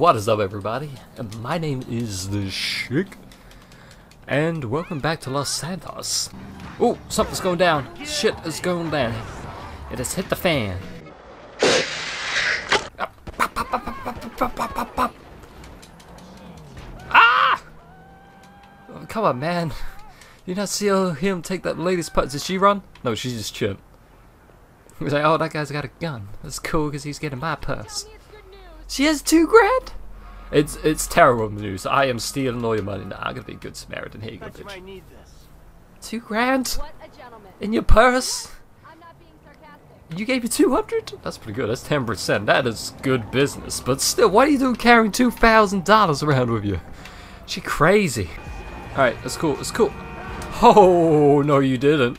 What is up everybody? My name is The Shig. And welcome back to Los Santos. Oh, something's going down. Shit is going down. It has hit the fan. Ah! Oh, come on, man. You not see him take that lady's putt? Did she run? No, she just chilled. He was like, oh, that guy's got a gun. That's cool because he's getting my purse. She has two grand? It's it's terrible news. I am stealing all your money. Nah, I'm gonna be a good Samaritan. Here you go, Bet you bitch. need this. Two grand What a in your purse? I'm not being sarcastic. You gave me 200? That's pretty good. That's 10%. That is good business. But still, why are you doing carrying $2,000 around with you? She crazy. Alright, that's cool. That's cool. Oh, no, you didn't.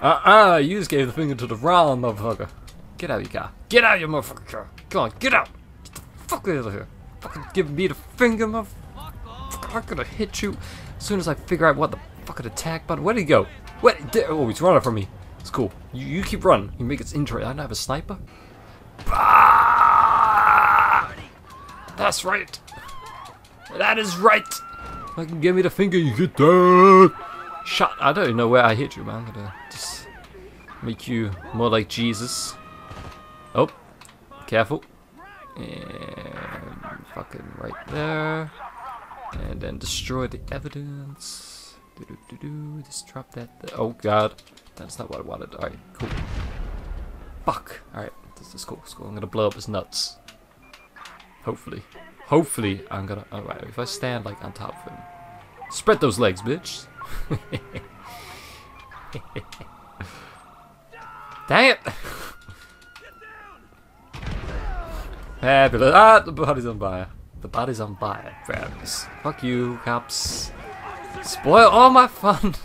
Uh-uh, you just gave the finger to the wrong motherfucker. Get out of your car. Get out of your motherfucker car. Come on, get out. Fuck out of here. Fucking give me the finger, motherfucker. I'm gonna hit you as soon as I figure out what the fucking attack button. Where'd he go? Where? Oh, he's running from me. It's cool. You, you keep running. You make it interesting. I don't have a sniper. That's right. That is right. Can give me the finger. You get that. Shot. I don't even know where I hit you, man. I'm gonna just make you more like Jesus. Oh, careful. And fucking right there. And then destroy the evidence. Do-do-do-do. Just drop that. There. Oh god. That's not what I wanted. Alright, cool. Fuck. Alright, this is cool. Cool. I'm gonna blow up his nuts. Hopefully. Hopefully, I'm gonna. Alright, if I stand like on top of him. Spread those legs, bitch. Dang it! Fabulous. Ah, the body's on fire. The body's on fire. Fabulous. Fuck you, cops. Spoil all my fun.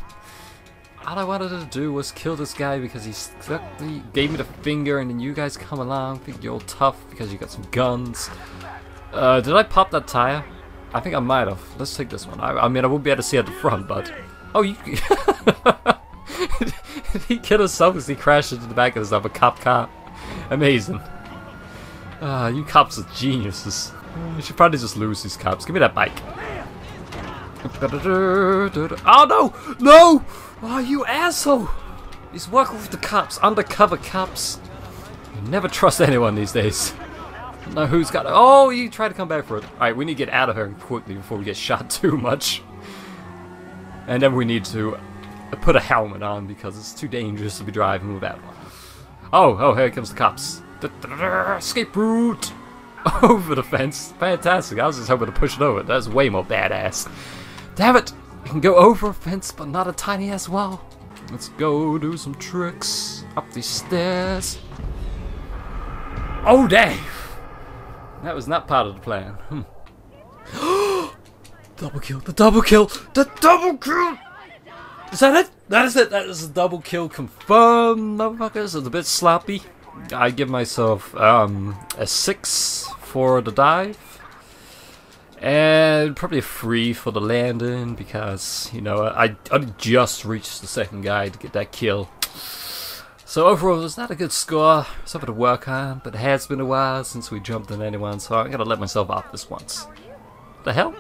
All I wanted to do was kill this guy because he the, gave me the finger and then you guys come along, think you're tough because you got some guns. Uh, did I pop that tire? I think I might have. Let's take this one. I, I mean, I won't be able to see at the front, but... Oh, you... he killed himself because he crashed into the back of himself, other cop car. Amazing. Ah, you cops are geniuses. You should probably just lose these cops. Give me that bike. Oh no! No! Oh, you asshole! He's working with the cops, undercover cops. You never trust anyone these days. Now who's got? Oh, you tried to come back for it. All right, we need to get out of here quickly before we get shot too much. And then we need to put a helmet on because it's too dangerous to be driving without one. Oh, oh, here comes the cops. Escape route over the fence. Fantastic. I was just hoping to push it over. That's way more badass. Damn it! You can go over a fence, but not a tiny ass wall. Let's go do some tricks up these stairs. Oh, dang! That was not part of the plan. Hmm. double kill! The double kill! The double kill! Is that it? That is it. That is a double kill confirmed, motherfuckers. It's a bit sloppy. I give myself um, a six for the dive. And probably a free for the landing because, you know, I, I just reached the second guy to get that kill. So overall, it's not a good score. Something to work on, but it has been a while since we jumped on anyone, so I'm gonna let myself off this once. The hell?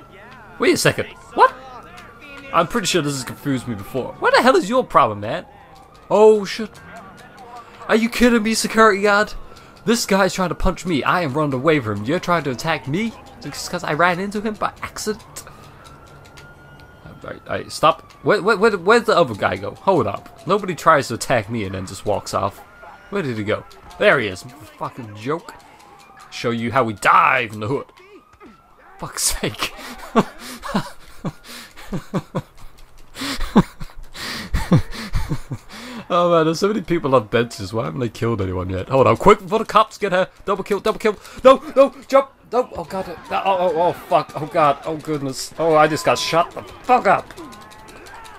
Wait a second. What? I'm pretty sure this has confused me before. What the hell is your problem, man? Oh shit. Are you kidding me, security guard? This guy's trying to punch me. I am running away from him. You're trying to attack me? Just because I ran into him by accident? Alright, alright, stop. Where, where, where, where'd the other guy go? Hold up. Nobody tries to attack me and then just walks off. Where did he go? There he is. Fucking joke. Show you how we dive in the hood. Fuck's sake. Oh man, there's so many people on benches. Why haven't they killed anyone yet? Hold on, quick before the cops get her. Double kill, double kill. No, no, jump. No, oh god. Oh, oh, oh, fuck. Oh god. Oh goodness. Oh, I just got shot the fuck up.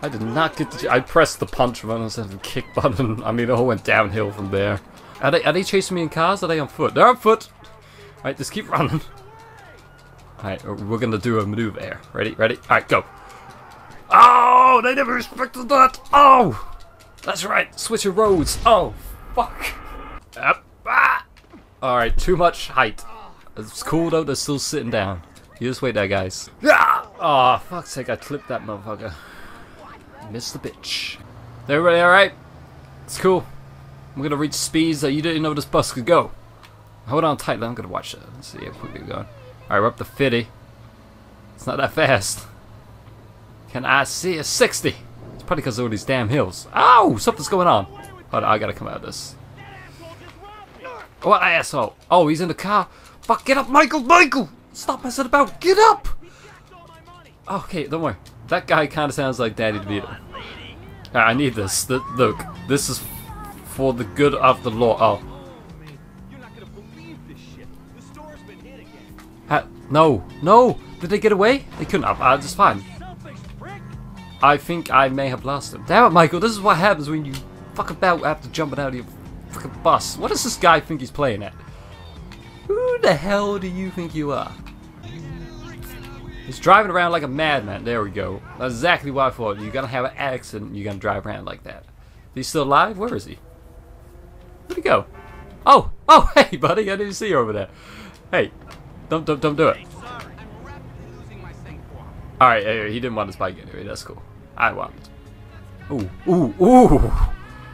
I did not get the. I pressed the punch button instead of the kick button. I mean, it all went downhill from there. Are they, are they chasing me in cars? Are they on foot? They're on foot. Alright, just keep running. Alright, we're gonna do a maneuver here. Ready? Ready? Alright, go. Oh, they never respected that. Oh! That's right, switch of roads. Oh, fuck. Up. Ah. Alright, too much height. It's cool though, they're still sitting down. You just wait there, guys. Yeah! Oh, fuck's sake, I clipped that motherfucker. Missed the bitch. Everybody alright? It's cool. I'm gonna reach speeds that you didn't know this bus could go. Hold on tight, I'm gonna watch it. Let's see how quick we're going. Alright, we're up to 50. It's not that fast. Can I see a 60? Probably because of all these damn hills. Ow! Something's going on. Hold on, I gotta come out of this. What asshole? Oh, he's in the car. Fuck, get up, Michael! Michael! Stop messing about! Get up! Okay, don't worry. That guy kind of sounds like Danny DeVito. Alright, I need this. Th look, this is for the good of the law. Oh. Ha no, no! Did they get away? They couldn't have. Uh, it's fine. Something, prick. I think I may have lost him. Damn it, Michael, this is what happens when you fuck about after jumping out of your fucking bus. What does this guy think he's playing at? Who the hell do you think you are? He's driving around like a madman. There we go. That's exactly what I thought. You're gonna have an accident you're gonna drive around like that. He's still alive? Where is he? Where'd he go? Oh! Oh, hey, buddy, I didn't see you over there. Hey, don't, don't, don't do it. Sorry. I'm rapidly losing my sync form. Alright, he didn't want his bike anyway, that's cool. I want. Ooh, ooh, ooh!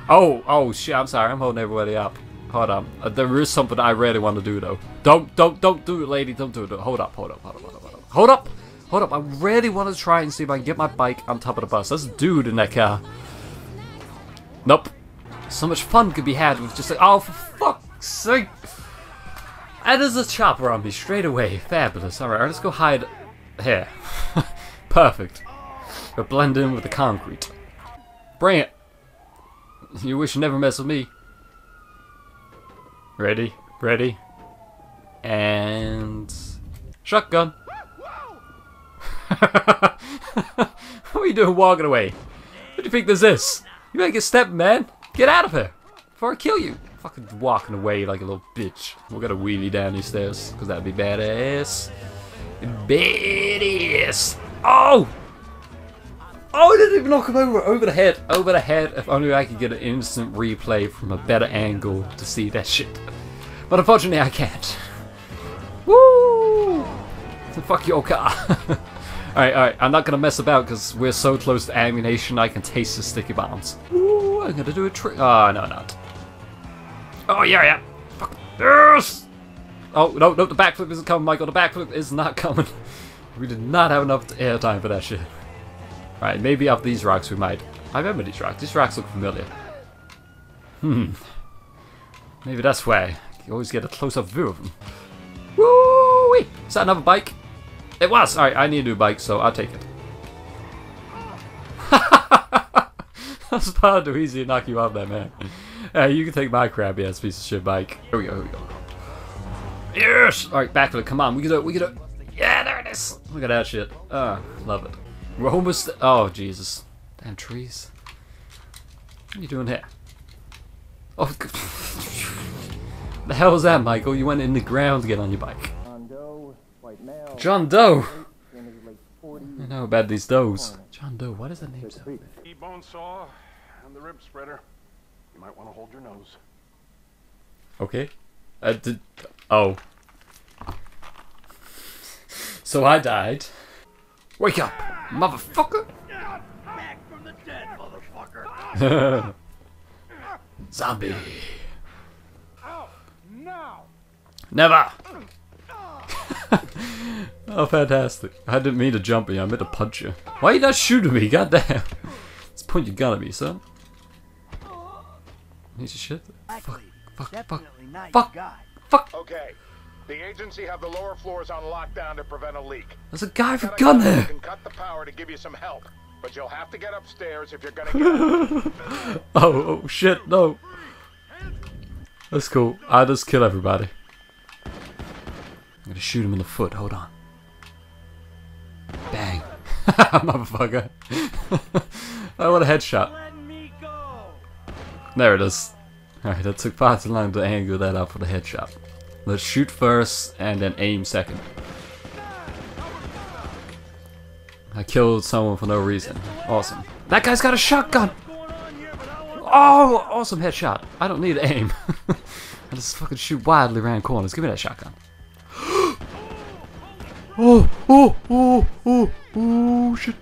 Oh, oh shit, I'm sorry, I'm holding everybody up. Hold on. Uh, there is something I really want to do though. Don't, don't, don't do it, lady, don't do it. Hold up, hold up, hold up, hold up, hold up. Hold up! Hold up, I really want to try and see if I can get my bike on top of the bus. There's a dude in that car. Nope. So much fun could be had with just like, oh, for fuck's sake! And there's a chopper on me straight away. Fabulous. Alright, let's go hide here. Perfect. Or blend in with the concrete. Bring it. You wish you never mess with me. Ready? Ready? And... Shotgun. what are you doing walking away? What do you think this is? You make a step, man. Get out of here. Before I kill you. Fucking walking away like a little bitch. We're gonna wheelie down these stairs. Because that'd be badass. Badass. Oh! Oh, I didn't even knock him over. Over the head. Over the head. If only I could get an instant replay from a better angle to see that shit. But unfortunately, I can't. Woo! So fuck your car. alright, alright. I'm not gonna mess about because we're so close to ammunition I can taste the sticky bombs. Ooh, I'm gonna do a trick. Oh, no, not. Oh, yeah, yeah. Fuck. Yes! Oh, no, no, the backflip isn't coming, Michael. The backflip is not coming. We did not have enough airtime for that shit. Right, maybe up these rocks we might. I remember these rocks. These rocks look familiar. Hmm. Maybe that's why. You always get a close-up view of them. Woo! -wee! Is that another bike? It was! Alright, I need a new bike, so I'll take it. That's far too easy to knock you out there, man. Hey, you can take my crappy ass piece of shit bike. Here we go, here we go. Yes! Alright, back to it. Come on, we can do it, we can do it. Yeah, there it is! Look at that shit. Ah, love it. We're almost. Oh, Jesus. Damn trees. What are you doing here? Oh, the hell is that, Michael? You went in the ground to get on your bike. John Doe, white male, John Doe! in his late 40s. I know about these does. John Doe, what is that name? sound? T-bone saw and the rib spreader. You might want to hold your nose. Okay. I did. Oh. So I died. Wake up, motherfucker! Back from the dead, motherfucker. Zombie. Ow! Now! Never! oh, fantastic. I didn't mean to jump at you, I meant to punch you. Why are you not shooting me? Goddamn. Let's point your gun at me, son. Need your shit? Fuck, fuck, fuck, Definitely fuck, fuck. Okay. The agency have the lower floors on lockdown to prevent a leak. There's a guy with a gun there. can cut the power to give you some help, but you'll have to get upstairs if you're gonna get. Oh, oh shit, no. That's cool. I just kill everybody. I'm gonna shoot him in the foot. Hold on. Bang. Motherfucker. Oh, I want a headshot. Let me go. There it is. Alright, that took far too long to angle that up for the headshot. Let's shoot first and then aim second. I killed someone for no reason. Awesome. That guy's got a shotgun! Oh, awesome headshot. I don't need to aim. I just fucking shoot wildly around corners. Give me that shotgun. Oh, oh, oh, oh, oh, shit.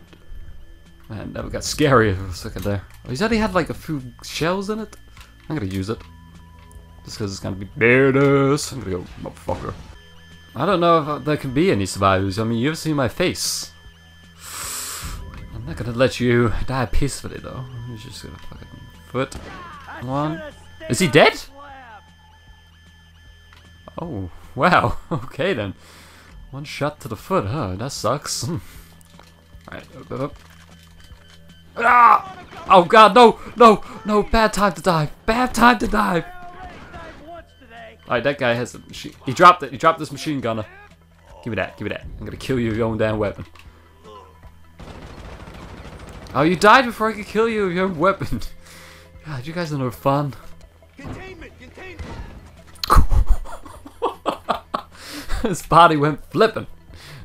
Man, that got scary for a second there. Oh, he's already had like a few shells in it. I'm gonna use it. Just because it's gonna be badass. I'm gonna go, motherfucker. I don't know if there can be any survivors. I mean, you've seen my face. I'm not gonna let you die peacefully though. He's just gonna fucking foot. One. Is he dead? Oh, wow. Okay then. One shot to the foot, huh? That sucks. Alright. Ah! Oh god, no! No! No! Bad time to dive! Bad time to dive! Alright, that guy has a machine. He dropped it. He dropped this machine gunner. Give me that. Give me that. I'm gonna kill you with your own damn weapon. Oh, you died before I could kill you with your own weapon. God, you guys are no fun. Containment! Containment! His body went flipping.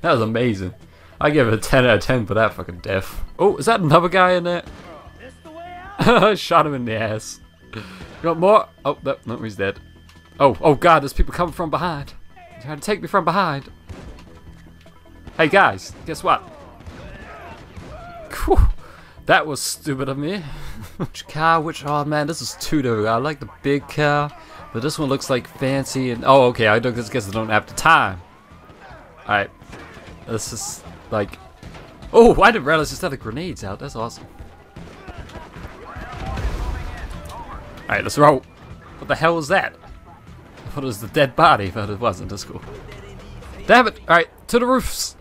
That was amazing. I give it a 10 out of 10 for that fucking death. Oh, is that another guy in there? This the way! I shot him in the ass. Got more? Oh, no, no, he's dead. Oh, oh god, there's people coming from behind. They're trying to take me from behind. Hey guys, guess what? Whew, that was stupid of me. which car? Which? Oh man, this is too difficult. I like the big car, but this one looks like fancy and. Oh, okay. I don't guess I don't have the time. All right, this is like. Oh, I didn't realize this had the grenades out. That's awesome. All right, let's roll. What the hell was that? Thought it was the dead body, but it wasn't. That's cool. Damn it! All right, to the roofs.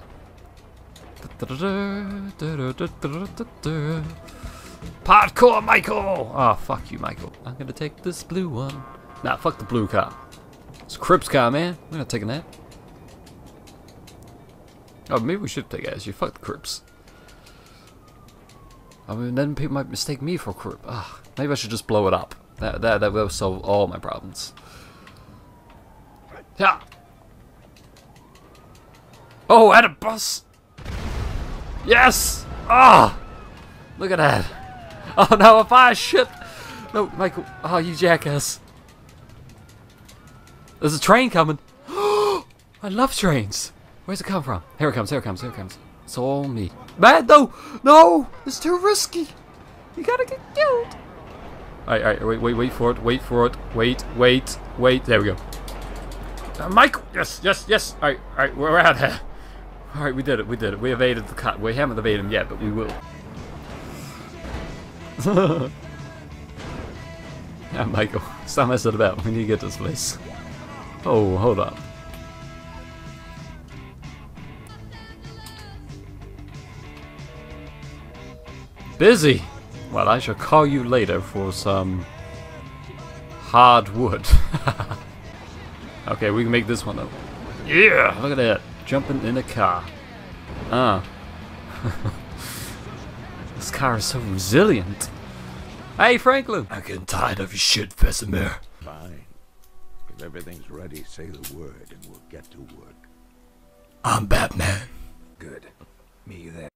Hardcore Michael! Oh, fuck you, Michael. I'm gonna take this blue one. Nah, fuck the blue car. It's Crip's car, man. We're not taking that. Oh, maybe we should take it as you fuck the Crips. I mean, then people might mistake me for a Crip. Ah, maybe I should just blow it up. That, that, that will solve all my problems. Yeah. Oh, at a bus! Yes! Ah! Look at that. Oh no, a fire shit! No, Michael. Oh, you jackass. There's a train coming. I love trains. Where's it come from? Here it comes, here it comes, here it comes. It's all me. Man, no! No! It's too risky! You gotta get killed! Alright, alright, wait, wait, wait for it, wait for it, wait, wait, wait. There we go. Uh, Michael! Yes, yes, yes! Alright, alright, we're out here. Alright, we did it, we did it. We evaded the cut. We haven't evaded him yet, but we will. yeah, Michael, stop messing about. We need to get this place. Oh, hold up. Busy! Well, I shall call you later for some hard wood. okay, we can make this one though. Yeah, look at that. Jumping in a car. Ah. this car is so resilient. Hey, Franklin! I'm getting tired of your shit, Vesemir. Fine. If everything's ready, say the word and we'll get to work. I'm Batman. Good. Me there.